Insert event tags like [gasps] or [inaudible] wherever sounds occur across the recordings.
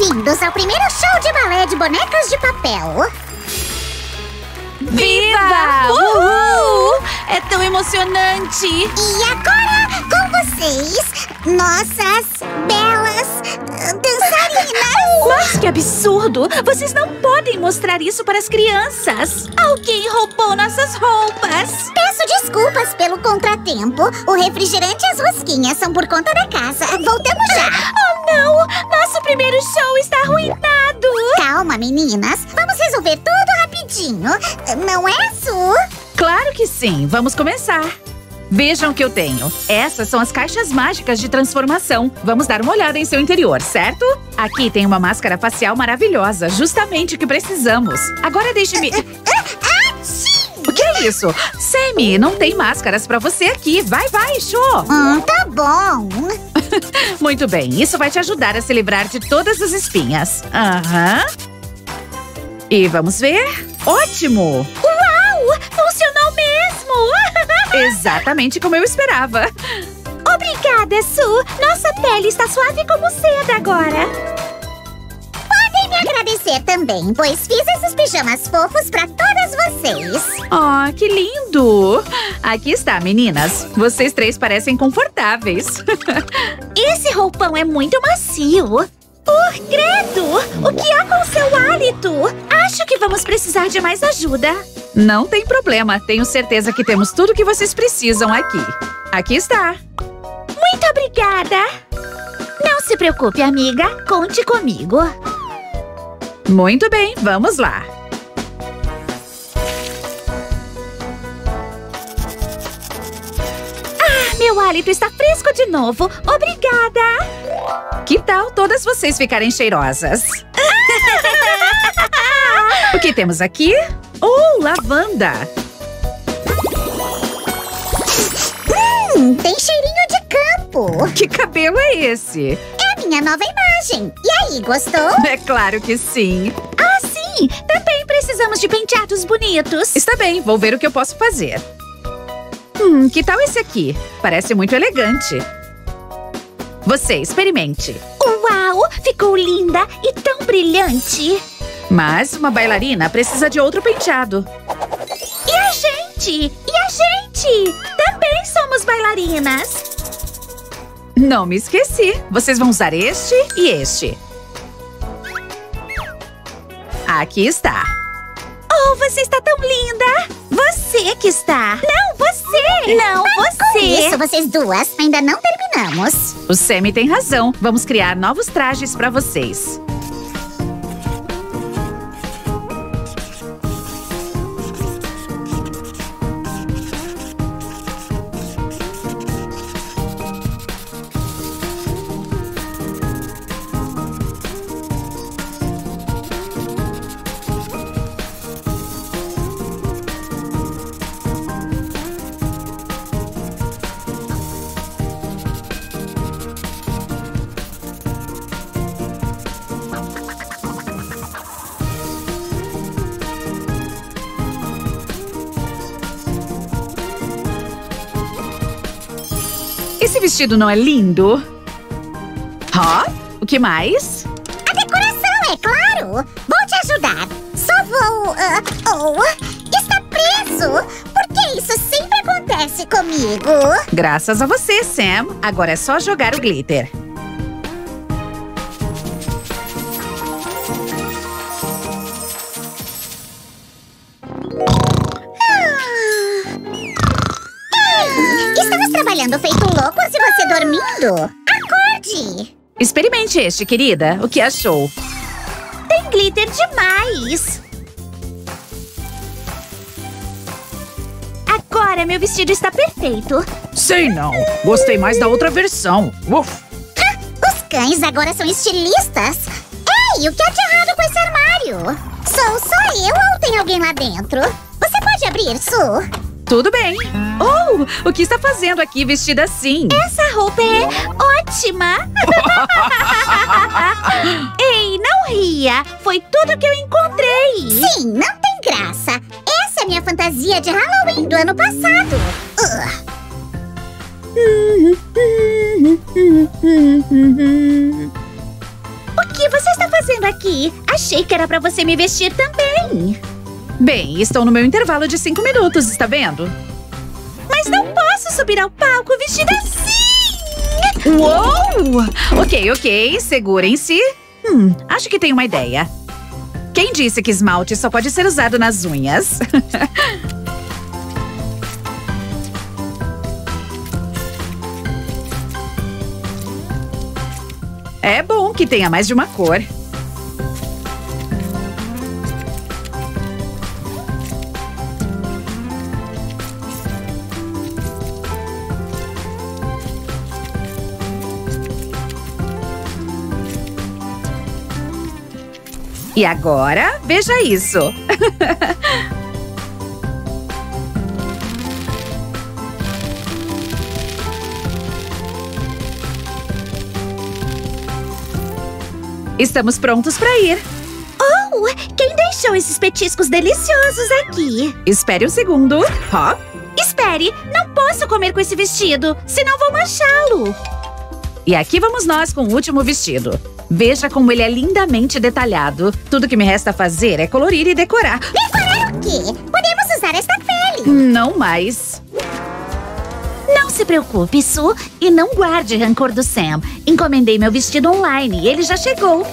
Bem-vindos ao primeiro show de balé de bonecas de papel. Viva! Uhul! É tão emocionante! E agora, com vocês, nossas belas uh, dançarinas. [laughs] Mas que absurdo! Vocês não podem mostrar isso para as crianças! Alguém roubou nossas roupas! Peço desculpas pelo contratempo. O refrigerante e as rosquinhas são por conta da casa. Voltamos já. [laughs] Oh, não! Nosso primeiro show está arruinado! Calma, meninas. Vamos resolver tudo rapidinho. Não é, Su? Claro que sim! Vamos começar! Vejam o que eu tenho. Essas são as caixas mágicas de transformação. Vamos dar uma olhada em seu interior, certo? Aqui tem uma máscara facial maravilhosa, justamente o que precisamos. Agora deixe-me... O que é isso? Sammy, não tem máscaras pra você aqui. Vai, vai, show! Hum, tá bom. [laughs] Muito bem, isso vai te ajudar a se livrar de todas as espinhas. Aham. E vamos ver? Ótimo! Uau! Funcionou mesmo! [laughs] Exatamente como eu esperava. Obrigada, Su! Nossa pele está suave como seda agora. Agradecer também, pois fiz esses pijamas fofos pra todas vocês. Oh, que lindo! Aqui está, meninas. Vocês três parecem confortáveis. [laughs] Esse roupão é muito macio. Por credo! O que há com seu hálito? Acho que vamos precisar de mais ajuda. Não tem problema. Tenho certeza que temos tudo que vocês precisam aqui. Aqui está. Muito obrigada! Não se preocupe, amiga. Conte comigo. Muito bem, vamos lá. Ah, meu hálito está fresco de novo. Obrigada! Que tal todas vocês ficarem cheirosas? [laughs] o que temos aqui? Oh, lavanda! Hum, tem cheirinho de campo. Que cabelo é esse? A minha nova imagem. E aí, gostou? É claro que sim. Ah, sim! Também precisamos de penteados bonitos. Está bem, vou ver o que eu posso fazer. Hum, que tal esse aqui? Parece muito elegante. Você, experimente. Uau! Ficou linda e tão brilhante. Mas uma bailarina precisa de outro penteado. E a gente? E a gente? Também somos bailarinas. Não me esqueci. Vocês vão usar este e este. Aqui está. Oh, você está tão linda! Você que está! Não, você! Não, Com você! isso, vocês duas, ainda não terminamos. O Sammy tem razão. Vamos criar novos trajes para vocês. Esse vestido não é lindo? Ó, o que mais? A decoração, é claro. Vou te ajudar. Só vou... ah, oh, está preso. Por que isso sempre acontece comigo? Graças a você, Sam. Agora é só jogar o glitter. Acorde! Experimente este, querida. O que achou? Tem glitter demais! Agora meu vestido está perfeito. Sei não. Gostei mais da outra versão. Uf. Os cães agora são estilistas. Ei, o que há de errado com esse armário? Sou só eu ou tem alguém lá dentro? Você pode abrir, Su? Tudo bem. Oh, o que está fazendo aqui vestida assim? Essa roupa é ótima! [laughs] Ei, não ria! Foi tudo que eu encontrei! Sim, não tem graça. Essa é a minha fantasia de Halloween do ano passado. Ugh. O que você está fazendo aqui? Achei que era pra você me vestir também. Bem, estou no meu intervalo de cinco minutos, está vendo? Mas não posso subir ao palco vestida assim! Uou! Ok, ok, segurem-se. Hum, acho que tenho uma ideia. Quem disse que esmalte só pode ser usado nas unhas? [laughs] é bom que tenha mais de uma cor. E agora, veja isso. [laughs] Estamos prontos para ir. Oh, quem deixou esses petiscos deliciosos aqui? Espere um segundo. Ó. Espere, não posso comer com esse vestido, senão vou manchá-lo. E aqui vamos nós com o último vestido. Veja como ele é lindamente detalhado. Tudo que me resta fazer é colorir e decorar. Decorar o quê? Podemos usar esta pele. Não mais. Não se preocupe, Su, e não guarde rancor do Sam. Encomendei meu vestido online e ele já chegou.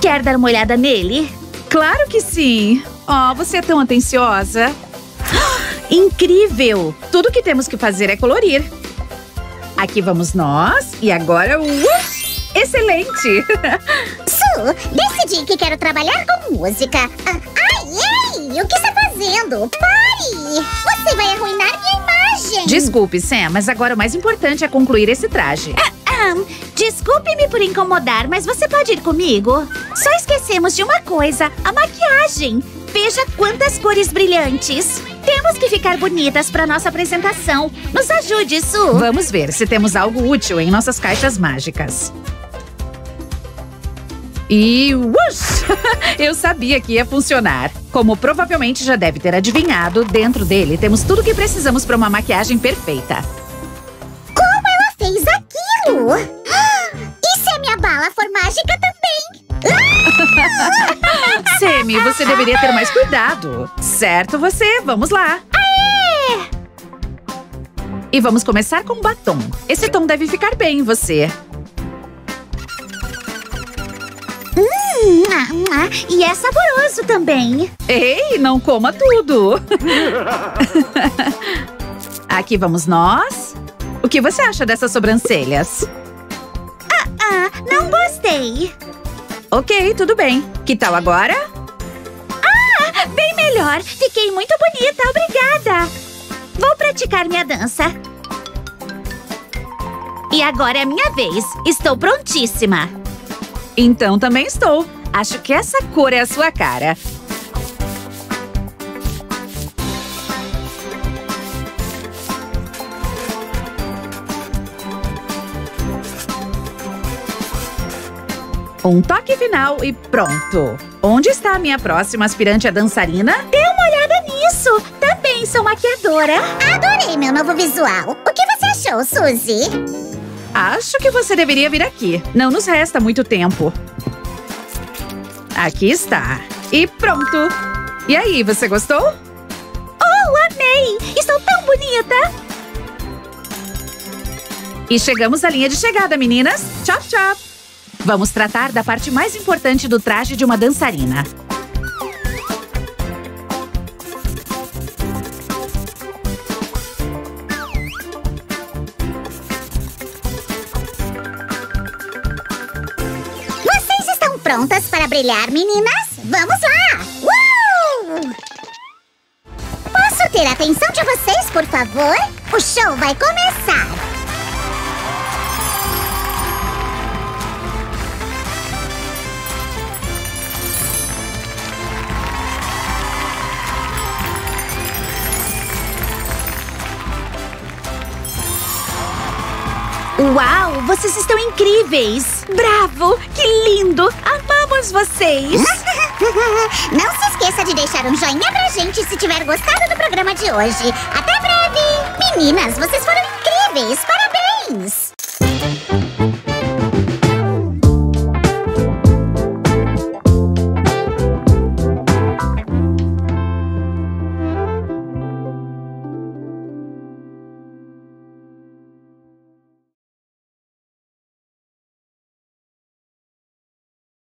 Quer dar uma olhada nele? Claro que sim. Oh, você é tão atenciosa. [gasps] Incrível! Tudo que temos que fazer é colorir. Aqui vamos nós. E agora, uh, excelente! [laughs] Su, decidi que quero trabalhar com música. Ah, ai, ei! O que está fazendo? Pare! Você vai arruinar minha imagem! Desculpe, Sam, mas agora o mais importante é concluir esse traje. Ahn, Desculpe-me por incomodar, mas você pode ir comigo? Só esquecemos de uma coisa: a maquiagem. Veja quantas cores brilhantes. Temos que ficar bonitas para nossa apresentação. Nos ajude, Su. Vamos ver se temos algo útil em nossas caixas mágicas. E ush! [laughs] Eu sabia que ia funcionar. Como provavelmente já deve ter adivinhado, dentro dele temos tudo o que precisamos para uma maquiagem perfeita. Como ela fez aquilo? [gasps] Ah, E se a minha bala for mágica também? [laughs] Semi, você deveria ter mais cuidado. Certo, você? Vamos lá. E vamos começar com batom. Esse tom deve ficar bem em você. Hum, ah, ah, e é saboroso também. Ei, não coma tudo! [laughs] Aqui vamos nós. O que você acha dessas sobrancelhas? Ah, não gostei. Ok, tudo bem. Que tal agora? Ah, bem melhor. Fiquei muito bonita, obrigada. Vou praticar minha dança. E agora é minha vez. Estou prontíssima. Então também estou. Acho que essa cor é a sua cara. Um toque final e pronto. Onde está a minha próxima aspirante a dançarina? Dê uma olhada nisso. Também sou maquiadora. Adorei meu novo visual. O que você achou, Suzy? Acho que você deveria vir aqui. Não nos resta muito tempo. Aqui está. E pronto. E aí, você gostou? Oh, amei. Estou tão bonita. E chegamos à linha de chegada, meninas. Chop, chop. Vamos tratar da parte mais importante do traje de uma dançarina. Vocês estão prontas para brilhar, meninas? Vamos lá! Posso ter a atenção de vocês, por favor? O show vai começar! Uau, vocês estão incríveis! Bravo! Que lindo! Amamos vocês! [laughs] Não se esqueça de deixar um joinha pra gente se tiver gostado do programa de hoje. Até breve! Meninas, vocês foram incríveis! Parabéns!